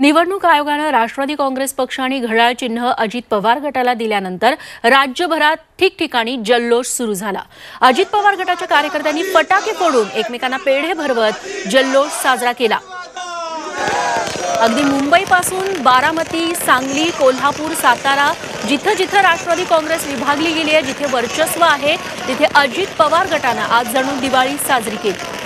निवडणूक आयोगानं राष्ट्रवादी काँग्रेस पक्ष आणि घड्याळ चिन्ह अजित पवार गटाला दिल्यानंतर राज्यभरात ठिकठिकाणी जल्लोष सुरू झाला. अजित पवार गटाच्या कार्यकर्त्यांनी फटाके फोडून एकमेकांना पेढे भरवत जल्लोष साजरा केला. अगदी मुंबईपासून बारामती सांगली कोल्हापूर सातारा जिथं जिथं राष्ट्रवादी काँग्रेस विभागली गेली आहे जिथे वर्चस्व आहे तिथे अजित पवार गटानं आज जणू दिवाळी साजरी केली.